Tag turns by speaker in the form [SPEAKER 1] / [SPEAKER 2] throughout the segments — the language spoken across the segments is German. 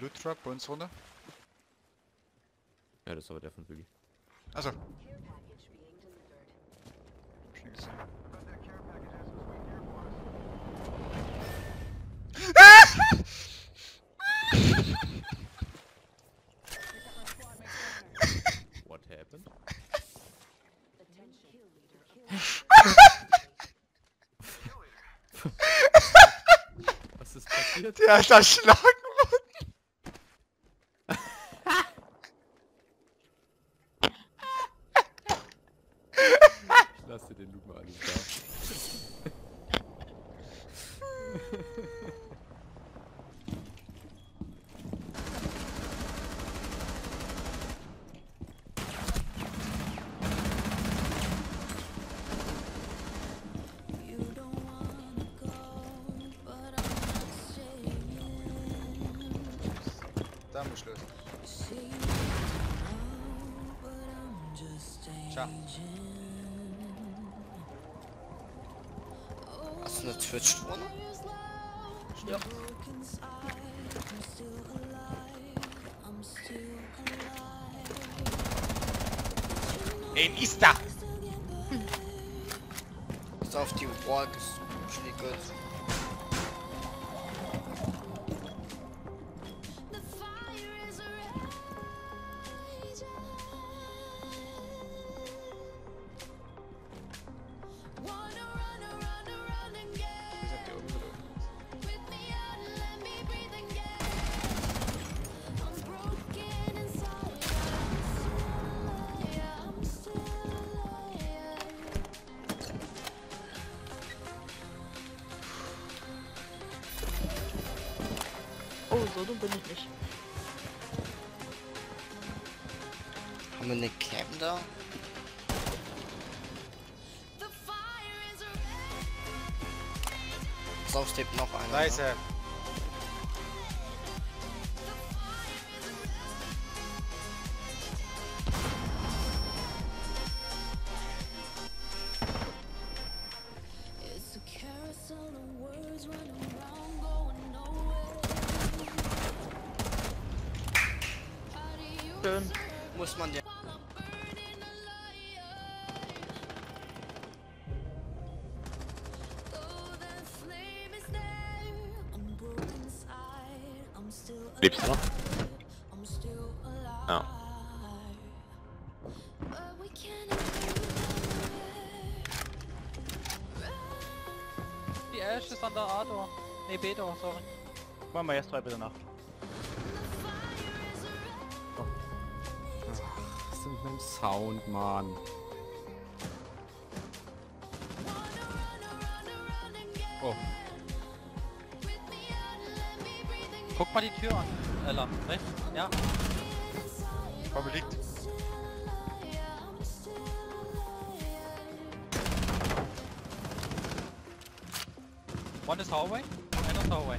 [SPEAKER 1] Loot Drop bei uns runter.
[SPEAKER 2] Ja, das ist aber der von Biggie.
[SPEAKER 1] Also. Gesehen.
[SPEAKER 2] What happened?
[SPEAKER 3] Leader.
[SPEAKER 2] Was ist passiert?
[SPEAKER 1] Der hat erschlagen Schluss. Ciao.
[SPEAKER 4] Hast du eine Twitch-Drohne?
[SPEAKER 2] Ja.
[SPEAKER 1] Wen ist da?
[SPEAKER 4] Ist auf die Wall geschnickelt.
[SPEAKER 5] So dumm bin ich nicht.
[SPEAKER 4] Haben wir eine Cam da? Auf, steht noch einer. Ne?
[SPEAKER 1] Leise.
[SPEAKER 6] A carousel of words running around, broken inside. I'm still
[SPEAKER 2] Lebst du noch? Ja.
[SPEAKER 7] Die Ash ist an der A-Door. Ne, B-Door, sorry.
[SPEAKER 8] Machen wir erst drei bitte nach.
[SPEAKER 2] Mit dem Sound, Mann?
[SPEAKER 1] Oh.
[SPEAKER 7] Guck mal die Tür an. Ella, rechts? Ja.
[SPEAKER 1] Bombe liegt.
[SPEAKER 7] One is hallway. Einer ist hallway.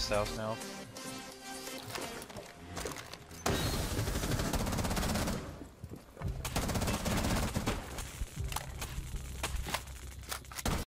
[SPEAKER 8] stealth now.